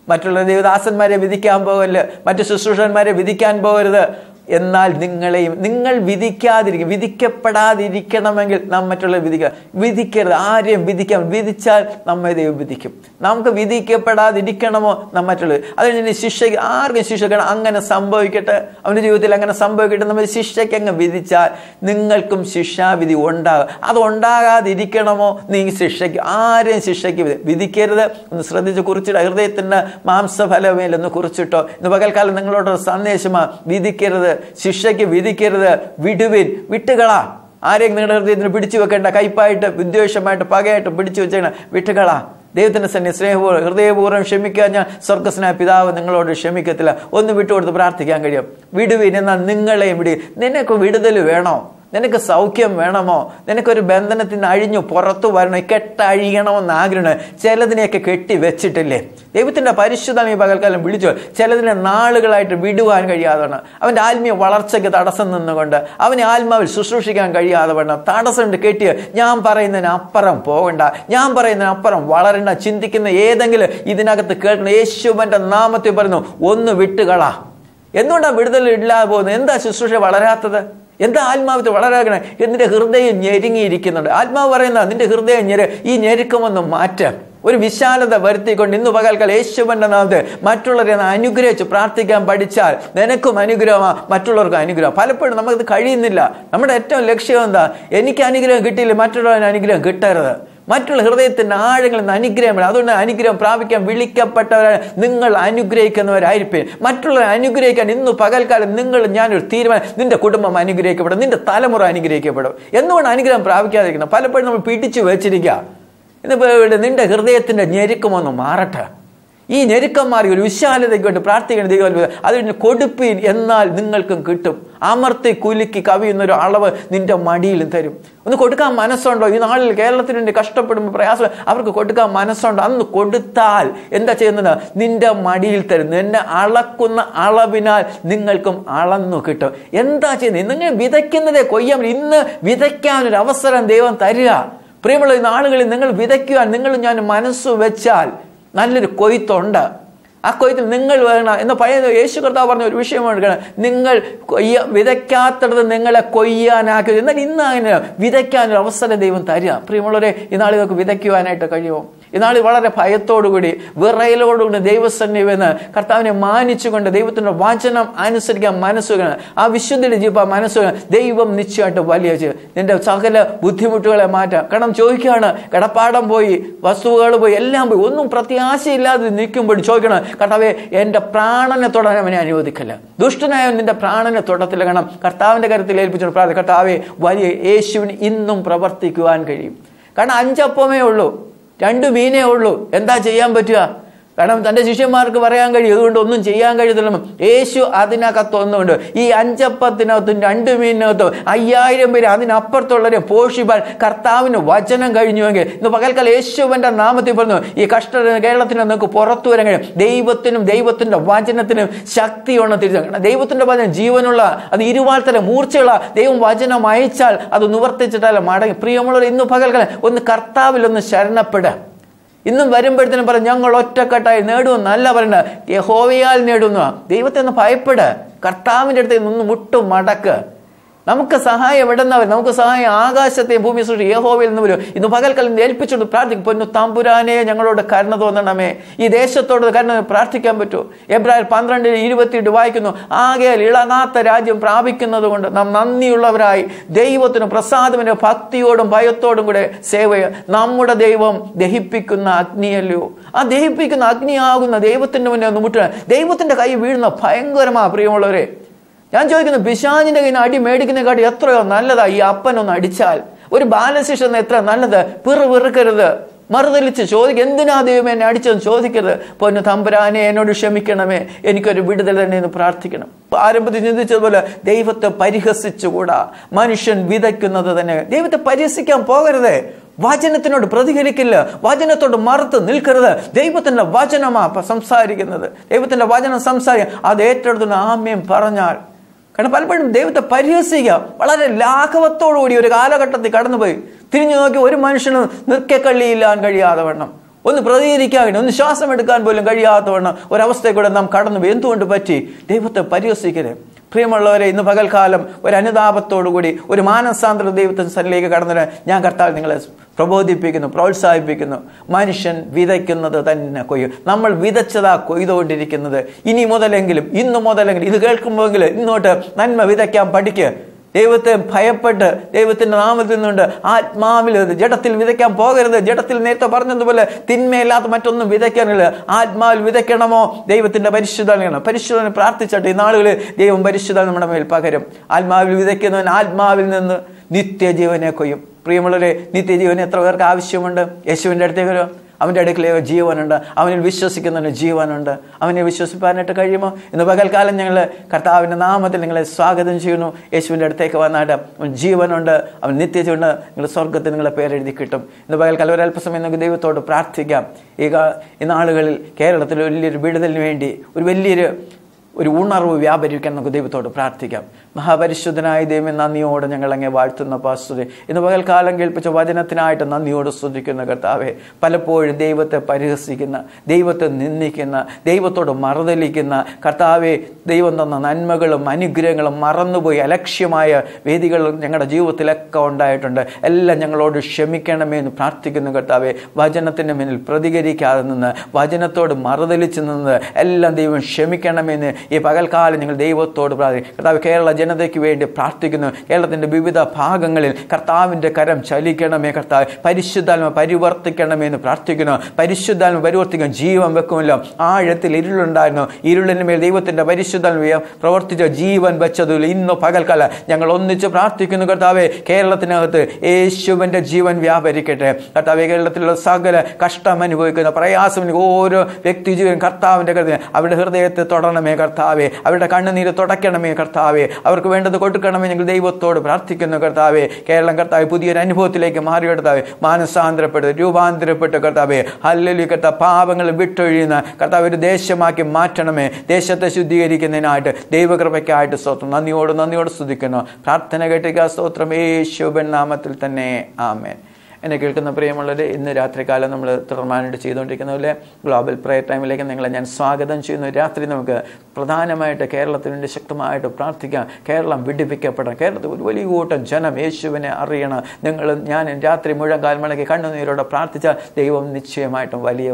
മറ്റുള്ള ദേവദാസന്മാരെ വിധിക്കാൻ പോകല്ല് മറ്റു ശുശ്രൂഷന്മാരെ വിധിക്കാൻ പോകരുത്. എന്നാൽ നിങ്ങളെയും നിങ്ങൾ വിധിക്കാതിരിക്കും വിധിക്കപ്പെടാതിരിക്കണമെങ്കിൽ നാം മറ്റുള്ളവരെ വിധിക്കുക വിധിക്കരുത്. ആരെയും വിധിക്കാൻ വിധിച്ചാൽ നമ്മെ ദൈവം വിധിക്കും. നമുക്ക് വിധിക്കപ്പെടാതിരിക്കണമോ? നാം മറ്റുള്ളവർ അത് കഴിഞ്ഞ് ശിക്ഷയ്ക്ക് ആർക്കും ശിക്ഷിക്കണം അങ്ങനെ സംഭവിക്കട്ടെ? അവന്റെ ജീവിതത്തിൽ അങ്ങനെ സംഭവിക്കട്ടെ? നമ്മൾ ശിക്ഷയ്ക്ക് അങ്ങ് വിധിച്ചാൽ നിങ്ങൾക്കും ശിക്ഷാവിധി ഉണ്ടാകും. അത് ഉണ്ടാകാതിരിക്കണമോ? നീ ശിക്ഷയ്ക്ക് ആരെയും ശിക്ഷയ്ക്ക് വിധി വിധിക്കരുത്. ഒന്ന് ശ്രദ്ധിച്ച് കുറിച്ചിട്ട് ഹൃദയത്തിന്റെ മാംസഫലമേലൊന്ന് കുറിച്ചിട്ടോ. ഇന്ന് പകൽക്കാലം നിങ്ങളോട് സന്ദേശമാണ്. വിധിക്കരുത്. ശിക്ഷയ്ക്ക് വിധിക്കരുത്. വിടുവിൻ. വിട്ടുകളാ. ആരെയും നിങ്ങളുടെ ഹൃദയത്തിന് പിടിച്ചു വെക്കേണ്ട. കയ്പായിട്ട് വിദ്വേഷമായിട്ട് പകയായിട്ട് പിടിച്ചു വെച്ചേണ്ട വിട്ടുകളാ. ദൈവത്തിന്റെ സന്നി സ്നേഹപൂർവം ഹൃദയപൂർവം ക്ഷമിക്കാൻ ഞാൻ സ്വർഗസ്നായ പിതാവ് നിങ്ങളോട് ക്ഷമിക്കത്തില്ല. ഒന്ന് വിട്ടുകൊടുത്ത് പ്രാർത്ഥിക്കാൻ കഴിയും. വിടുവിൻ എന്നാൽ നിങ്ങളെയും വിടി നിനക്ക് വിടുതൽ വേണോ? നിനക്ക് സൗഖ്യം വേണമോ? നിനക്കൊരു ബന്ധനത്തിന് അഴിഞ്ഞു പുറത്തു വരണോ കെട്ടഴിയണമെന്ന് ആഗ്രഹം ചിലതിനെയൊക്കെ കെട്ടി വെച്ചിട്ടില്ലേ? ദൈവത്തിന്റെ പരിശുദ്ധം ഈ പകൽക്കാലം വിളിച്ചു. ചിലതിനെ നാളുകളായിട്ട് വിടുവാൻ കഴിയാതെ വേണം അവന്റെ ആത്മീയ വളർച്ചയ്ക്ക് തടസ്സം നിന്നുകൊണ്ട് അവനെ ആത്മാവിൽ ശുശ്രൂഷിക്കാൻ കഴിയാതെ വേണം തടസ്സം കെട്ടിയ. ഞാൻ പറയുന്നതിന് അപ്പുറം പോകണ്ട. ഞാൻ പറയുന്നതിന് അപ്പുറം വളരണ്ട. ചിന്തിക്കുന്ന ഏതെങ്കിലും ഇതിനകത്ത് കേൾക്കണം യേശുവന്റെ നാമത്തിൽ പറയുന്നു ഒന്ന് വിട്ടുകളാ. എന്തുകൊണ്ടാണ് വിടുതൽ ഇല്ലാതെ പോകുന്നത്? എന്താ ശുശ്രൂഷ വളരാത്തത്? എന്താ ആത്മാവ് വളരാകണേ? എന്നിന്റെ ഹൃദയം ഞെരുങ്ങിയിരിക്കുന്നുണ്ട്. ആത്മാവ് പറയുന്ന നിന്റെ ഹൃദയം ഞെരു ഈ ഞെരുക്കമൊന്ന് മാറ്റാം. ഒരു വിശാലത വരുത്തിക്കൊണ്ട് ഇന്ന് പകൽക്കാൽ യേശുവിന്റെ നാമത്തെ മറ്റുള്ളവരെ അനുഗ്രഹിച്ച് പ്രാർത്ഥിക്കാൻ പഠിച്ചാൽ നിനക്കും അനുഗ്രഹമാണ് മറ്റുള്ളവർക്കും അനുഗ്രഹം. പലപ്പോഴും നമുക്കത് കഴിയുന്നില്ല. നമ്മുടെ ഏറ്റവും ലക്ഷ്യം എന്താ? എനിക്ക് അനുഗ്രഹം കിട്ടിയില്ല മറ്റുള്ളവന് അനുഗ്രഹം കിട്ടരുത്. മറ്റുള്ള ഹൃദയത്തിന്റെ ആഴങ്ങളിൽ നിന്ന് അനുഗ്രഹം വേണം അതുകൊണ്ട് അനുഗ്രഹം പ്രാപിക്കാൻ വിളിക്കപ്പെട്ടവരാണ് നിങ്ങൾ അനുഗ്രഹിക്കുന്നവരായിരിക്കും. മറ്റുള്ളവരെ അനുഗ്രഹിക്കാൻ ഇന്ന് പകൽക്കാലം നിങ്ങൾ ഞാനൊരു തീരുമാനം നിന്റെ കുടുംബം അനുഗ്രഹിക്കപ്പെടും. നിന്റെ തലമുറ അനുഗ്രഹിക്കപ്പെടും. എന്തുകൊണ്ട് അനുഗ്രഹം പ്രാപിക്കാതിരിക്കണം പലപ്പോഴും നമ്മൾ പിടിച്ചു വെച്ചിരിക്കുക. ഇന്ന് നിന്റെ ഹൃദയത്തിന്റെ ഞെരുക്കമൊന്ന് മാറട്ടെ. ഈ ഞെരുക്കം ഒരു വിശാലതയ്ക്ക് വേണ്ടി പ്രാർത്ഥിക്കുന്ന ദൈവം അത് കൊടുപ്പീൻ എന്നാൽ നിങ്ങൾക്കും കിട്ടും. അമർത്തി കുലുക്കി കവിയുന്ന ഒരു അളവ് നിന്റെ മടിയിലും തരും. ഒന്ന് കൊടുക്കാൻ മനസ്സുണ്ടോ? ഈ നാളിൽ കേരളത്തിന് വേണ്ടി കഷ്ടപ്പെടുമ്പോൾ പ്രയാസം അവർക്ക് കൊടുക്കാൻ മനസ്സുണ്ടോ? അന്ന് കൊടുത്താൽ എന്താ ചെയ്യുന്നത്? നിന്റെ മടിയിൽ തരും. നിന്നെ അളക്കുന്ന അളവിനാൽ നിങ്ങൾക്കും അളന്നു കിട്ടും. എന്താ ചെയ്യുന്നത്? നിങ്ങൾ വിതയ്ക്കുന്നതേ കൊയ്യാൻ ഇന്ന് വിതയ്ക്കാനൊരു അവസരം ദൈവം തരിക. പ്രിയമുള്ള നാളുകളിൽ നിങ്ങൾ വിതയ്ക്കുവാൻ നിങ്ങൾ ഞാൻ മനസ്സ് വെച്ചാൽ നല്ലൊരു കൊയ്ത്തുണ്ട്. ആ കൊയ്ത്തിൽ നിങ്ങൾ വേണം എന്ന് പഴയ യേശു കർത്താവ് പറഞ്ഞ ഒരു വിഷയമാണ് എടുക്കണം. നിങ്ങൾ കൊയ്യ വിതയ്ക്കാത്തടത്ത് നിങ്ങളെ കൊയ്യാനാക്കി എന്നാൽ ഇന്ന് അങ്ങനെ വിതയ്ക്കാനൊരു അവസരം ദൈവം തരിക. പ്രിയമുള്ളവരെ നമുക്ക് വിതയ്ക്കുവാനായിട്ട് കഴിയുമോ? നാളിൽ വളരെ ഭയത്തോടുകൂടി വിറയലോടുകൂടി ദൈവസന്നിവെന്ന് കർത്താവിനെ മാനിച്ചുകൊണ്ട് ദൈവത്തിന്റെ വചനം അനുസരിക്കാൻ മനസ്സുകൾ ആ വിശുദ്ധിയുടെ ജീവ മനസ്സുകൾ ദൈവം നിശ്ചയമായിട്ട് വലിയ നിന്റെ സകല ബുദ്ധിമുട്ടുകളെ മാറ്റാം കാരണം ചോദിക്കുകയാണ് കിടപ്പാടം പോയി വസ്തുവകൾ പോയി എല്ലാം പോയി. ഒന്നും പ്രത്യാശയില്ലാതെ നിൽക്കുമ്പോൾ ചോദിക്കണം കർത്താവെ എന്റെ പ്രാണനെ തൊടാൻ അവനെ അനുവദിക്കല്ല. ദുഷ്ടനായ നിന്റെ പ്രാണനെ തൊടത്തില്ല. കാരണം കർത്താവിന്റെ കരുത്തിൽ ഏൽപ്പിച്ചു പ്രാർത്ഥന കർത്താവെ വലിയ യേശുവിന് ഇന്നും പ്രവർത്തിക്കുവാൻ കഴിയും. കാരണം അഞ്ചപ്പമേ ഉള്ളൂ. രണ്ട് മീനേ ഉള്ളൂ. എന്താ ചെയ്യാൻ പറ്റുക? കാരണം തന്റെ ശിഷ്യന്മാർക്ക് പറയാൻ കഴിയും അതുകൊണ്ട് ഒന്നും ചെയ്യാൻ കഴിയത്തില്ല യേശു അതിനകത്തൊന്നുണ്ട് ഈ അഞ്ചപ്പത്തിനകത്തും രണ്ട് മീനിനകത്തും അയ്യായിരം പേര് അതിനപ്പുറത്തുള്ളവരെ പോഷിപ്പാൻ കർത്താവിന് വചനം കഴിഞ്ഞുവെങ്കിൽ ഇന്ന് പകൽക്കാലം യേശുവിന്റെ നാമത്തിൽ പറഞ്ഞു ഈ കഷ്ട കേരളത്തിന് നിങ്ങൾക്ക് പുറത്തു വരാൻ കഴിയും. ദൈവത്തിനും ദൈവത്തിന്റെ വചനത്തിനും ശക്തിയുള്ള തിരിച്ചു ദൈവത്തിന്റെ വചനം ജീവനുള്ള അത് ഇരുവാൾത്തല മൂർച്ചയുള്ള ദൈവം വചനം അയച്ചാൽ അത് നിവർത്തിച്ചിട്ടാലും മടങ്ങി. പ്രിയമുള്ളവർ ഇന്ന് പകൽക്കാലം ഒന്ന് കർത്താവിൽ ഒന്ന് ശരണപ്പെടുക ഇന്നും വരുമ്പോഴത്തേനും പറയും ഞങ്ങൾ ഒറ്റക്കെട്ടായി നേടുമെന്നല്ല പറയണ്ട. യഹോവയാൽ നേടുന്നു ദൈവത്തെ ഒന്ന് ഭയപ്പെട്. കർത്താവിന്റെ അടുത്ത് നിന്ന് മുട്ടും മടക്ക്. നമുക്ക് സഹായം എവിടെ എവിടുന്നവർ? നമുക്ക് സഹായം ആകാശത്തെ ഭൂമി സൃഷ്ടി യഹോവയിൽ നിന്ന് വരും. ഇന്ന് പകൽക്കാലം ഏൽപ്പിച്ചുകൊണ്ട് പ്രാർത്ഥിക്കും. പൊന്നു തമ്പുരാനെ ഞങ്ങളോട് കരുണ തോന്നണമേ. ഈ ദേശത്തോട് കരുണ പ്രാർത്ഥിക്കാൻ പറ്റൂ. എബ്രാഹിം പന്ത്രണ്ടിൽ ഇരുപത്തിയെട്ട് വായിക്കുന്നു. ആകെയാൽ ഇളകാത്ത രാജ്യം പ്രാപിക്കുന്നത് കൊണ്ട് നാം നന്ദിയുള്ളവരായി ദൈവത്തിന് പ്രസാദമിന്റെ ഭക്തിയോടും ഭയത്തോടും കൂടെ സേവ നമ്മുടെ ദൈവം ദഹിപ്പിക്കുന്ന അഗ്നിയല്ലോ ആ ദഹിപ്പിക്കുന്ന അഗ്നിയാകുന്ന ദൈവത്തിന്റെ മുന്നേ ഒന്ന് മുട്ടുക. ദൈവത്തിന്റെ കൈ വീഴുന്ന ഭയങ്കരമാ പ്രിയമുള്ളവരെ. ഞാൻ ചോദിക്കുന്നു പിശാചിന്റെ കയ്യിൽ അടി മേടിക്കുന്നതിനെക്കാട്ടി എത്രയോ നല്ലതാ ഈ അപ്പൻ ഒന്ന് അടിച്ചാൽ? ഒരു ബാലൻസ് ബാലശിക്ഷ എത്ര നല്ലത്? പിറു വെറുക്കരുത്. മറുതലിച്ച് ചോദിക്കുക എന്തിനാ ദൈവം എന്നെ അടിച്ചെന്ന് ചോദിക്കരുത്. പൊന്നു തമ്പുരാനെ എന്നോട് ക്ഷമിക്കണമേ. എനിക്കൊരു വിടുതൽ തന്നെ എന്ന് പ്രാർത്ഥിക്കണം. ആരംഭത്തിൽ ചിന്തിച്ചതുപോലെ ദൈവത്തെ പരിഹസിച്ചുകൂടാ. മനുഷ്യൻ വിതയ്ക്കുന്നത് തന്നെ. ദൈവത്തെ പരിഹസിക്കാൻ പോകരുതേ. വചനത്തിനോട് പ്രതികരിക്കില്ല. വചനത്തോട് മറുത്ത് നിൽക്കരുത്. ദൈവത്തിന്റെ വചനമാ സംസാരിക്കുന്നത്. ദൈവത്തിന്റെ വചനം സംസാരിക്കുക അത് ഏറ്റെടുത്തുന്ന ആമ്യം പറഞ്ഞാൽ കാരണം പലപ്പോഴും ദൈവത്തെ പരിഹസിക്കുക വളരെ ലാഘവത്തോടുകൂടി ഒരു കാലഘട്ടത്തിൽ കടന്നുപോയി. തിരിഞ്ഞു നോക്കി ഒരു മനുഷ്യന് നിർക്കക്കള്ളിയില്ലാൻ കഴിയാതെ വണ്ണം. ഒന്ന് പ്രതികരിക്കാൻ ഒന്ന് ശ്വാസം എടുക്കാൻ പോലും കഴിയാത്ത വണ്ണം. ഒരവസ്ഥയിൽ കൂടെ നാം കടന്നുപോയി. എന്തുകൊണ്ട് പറ്റി? ദൈവത്തെ പരിഹസിക്കരുത്. പ്രിയമുള്ളവരെ ഇന്ന് പകൽക്കാലം ഒരു അനുതാപത്തോടുകൂടി ഒരു മാനസാന്തര ദൈവത്തിന് സന്നിലേക്ക് കടന്നിട്ട് ഞാൻ കർത്താവ് നിങ്ങളെ പ്രബോധിപ്പിക്കുന്നു പ്രോത്സാഹിപ്പിക്കുന്നു. മനുഷ്യൻ വിതയ്ക്കുന്നത് തന്നെ കൊയ്യും. നമ്മൾ വിതച്ചതാ കൊയ്തുകൊണ്ടിരിക്കുന്നത്. ഇനി മുതലെങ്കിലും ഇന്ന് മുതലെങ്കിലും ഇത് കേൾക്കുമ്പോഴെങ്കിലും ഇന്നോട്ട് നന്മ വിതയ്ക്കാൻ പഠിക്കുക ദൈവത്തെ ഭയപ്പെട്ട് ദൈവത്തിന്റെ നാമത്തിൽ നിന്നുകൊണ്ട് ആത്മാവിൽ ജഡത്തിൽ വിതയ്ക്കാൻ പോകരുത്. ജഡത്തിൽ നേരത്തെ പറഞ്ഞതുപോലെ തിന്മയില്ലാത്ത മറ്റൊന്നും വിതയ്ക്കാനില്ല. ആത്മാവിൽ വിതയ്ക്കണമോ? ദൈവത്തിന്റെ പരിശുദ്ധ പരിശുദ്ധനെ പ്രാർത്ഥിച്ചിട്ട് ഈ നാളുകളിൽ ദൈവം പരിശുദ്ധ നമ്മുടെ മേൽ പകരും. ആത്മാവിൽ വിതയ്ക്കുന്നവൻ ആത്മാവിൽ നിന്ന് നിത്യജീവനെ കൊയ്യും. പ്രിയമുള്ളവരെ നിത്യജീവൻ എത്ര പേർക്ക് ആവശ്യമുണ്ട്? യേശുവിന്റെ അടുത്തേക്ക് അവന്റെ അടുക്കൽ ജീവനുണ്ട്. അവനിൽ വിശ്വസിക്കുന്നതിന് ജീവനുണ്ട്. അവനെ വിശ്വസിപ്പാനായിട്ട് കഴിയുമോ? ഇന്ന് പകൽക്കാലം ഞങ്ങൾ കർത്താവിന്റെ നാമത്തിൽ നിങ്ങളെ സ്വാഗതം ചെയ്യുന്നു. യേശുവിന്റെ അടുത്തേക്ക് വന്നായിട്ട് അവൻ ജീവനുണ്ട്. അവൻ നിത്യജീവനുണ്ട് നിങ്ങൾ സ്വർഗത്തിൽ നിങ്ങളെ പേരെഴുതി കിട്ടും. ഇന്ന് പകൽക്കാലം അല്പസമയം നമുക്ക് ദൈവത്തോട് പ്രാർത്ഥിക്കാം. ഈ ഈ നാളുകളിൽ കേരളത്തിൽ വലിയൊരു വിടുതലിന് വേണ്ടി ഒരു വലിയൊരു ഒരു ഉണർവ് വ്യാപരിക്കാൻ നമുക്ക് ദൈവത്തോട് പ്രാർത്ഥിക്കാം. മഹാപരിശുദ്ധനായ ദൈവം നന്ദിയോടെ ഞങ്ങൾ അങ്ങേ വാഴ്ത്തുന്ന പാസ്തുതി ഇന്ന് പകൽക്കാലം കേൾപ്പിച്ച വചനത്തിനായിട്ട് നന്ദിയോട് സ്തുതിക്കുന്ന കർത്താവെ പലപ്പോഴും ദൈവത്തെ പരിഹസിക്കുന്ന ദൈവത്തെ നിന്ദിക്കുന്ന ദൈവത്തോട് മറുതലിക്കുന്ന കർത്താവെ ദൈവം തന്ന നന്മകളും അനുഗ്രഹങ്ങളും മറന്നുപോയി അലക്ഷ്യമായ വേദികൾ ഞങ്ങളുടെ ജീവിതത്തിലൊക്കെ ഉണ്ടായിട്ടുണ്ട്. എല്ലാം ഞങ്ങളോട് ക്ഷമിക്കണമേ എന്ന് പ്രാർത്ഥിക്കുന്ന കർത്താവെ. വചനത്തിന്റെ മുന്നിൽ പ്രതികരിക്കാതെ നിന്ന് വചനത്തോട് മറുതലിച്ച് നിന്ന് എല്ലാം ദൈവം ക്ഷമിക്കണമെന്ന് ഈ പകൽക്കാലം ഞങ്ങൾ ദൈവത്തോട് പ്രാർത്ഥിക്കും കർത്താവ് കേരള ജനതയ്ക്ക് വേണ്ടി പ്രാർത്ഥിക്കുന്നു. കേരളത്തിന്റെ വിവിധ ഭാഗങ്ങളിൽ കർത്താവിന്റെ കരം ചലിക്കണമേ കർത്താവ്. പരിശുദ്ധാത്മ പരിവർത്തിക്കണമേ എന്ന് പ്രാർത്ഥിക്കുന്നു. പരിശുദ്ധാത്മ പരിവർത്തിക്കാൻ ജീവൻ വെക്കുമല്ലോ. ആഴത്തിൽ ഇരുളുണ്ടായിരുന്നു. ഇരുളിന് മേൽ ദൈവത്തിന്റെ പരിശുദ്ധാത്മ പ്രവർത്തിച്ച ജീവൻ വെച്ചതിൽ ഇന്ന് പകൽക്കാലം ഞങ്ങൾ ഒന്നിച്ച് പ്രാർത്ഥിക്കുന്നു കർത്താവെ കേരളത്തിനകത്ത് യേശുവിന്റെ ജീവൻ വ്യാപരിക്കട്ടെ. കർത്താവെ കേരളത്തിലുള്ള സകല കഷ്ടം അനുഭവിക്കുന്ന പ്രയാസം ഓരോ വ്യക്തി ജീവൻ കർത്താവിന്റെ കരുതി അവരുടെ ഹൃദയത്തെ തൊടണമേ കർത്താവേ. അവരുടെ കണ്ണുനീര് തുടയ്ക്കണമേ കർത്താവെ. അവർക്ക് വേണ്ടത് കൊടുക്കണമെന്ന് ഞങ്ങൾ ദൈവത്തോട് പ്രാർത്ഥിക്കുന്നു കർത്താവെ. കേരളം കർത്താവ് പുതിയൊരു അനുഭവത്തിലേക്ക് മാറി കർത്താവെ. മാനസാന്തരപ്പെട്ട് രൂപാന്തരപ്പെട്ട് കർത്താവെ. ഹല്ലലി കർത്താവ് പാപങ്ങൾ വിട്ടൊഴിയുന്ന കർത്താവ് ഒരു ദേശമാക്കി മാറ്റണമേ. ദേശത്തെ ശുദ്ധീകരിക്കുന്നതിനായിട്ട് ദൈവകൃപയ്ക്കായിട്ട് സ്തോത്രം. നന്ദിയോട് നന്ദിയോട് സ്തുതിക്കുന്നു. പ്രാർത്ഥന കേട്ടിക സ്തോത്രം. യേശുബൻ നാമത്തിൽ തന്നെ. ആമേൻ. എന്നെ കേൾക്കുന്ന പ്രിയമുള്ളവർ ഇന്ന് രാത്രികാലം നമ്മൾ തുടർമാനായിട്ട് ചെയ്തുകൊണ്ടിരിക്കുന്ന പോലെ ഗ്ലോബൽ പ്രയർ ടൈമിലേക്ക് നിങ്ങളെ ഞാൻ സ്വാഗതം ചെയ്യുന്നു. രാത്രി നമുക്ക് പ്രധാനമായിട്ട് കേരളത്തിന് വേണ്ടി ശക്തമായിട്ട് പ്രാർത്ഥിക്കാം. കേരളം വിടിപ്പിക്കപ്പെടണം കേരളത്തിൽ ഒരു വലിയ കൂട്ടം ജനം യേശുവിനെ അറിയണം. നിങ്ങൾ ഞാൻ രാത്രി മുഴുവൻ കാൽമണയ്ക്ക് കണ്ണുനീരോടെ പ്രാർത്ഥിച്ചാൽ ദൈവം നിശ്ചയമായിട്ടും വലിയ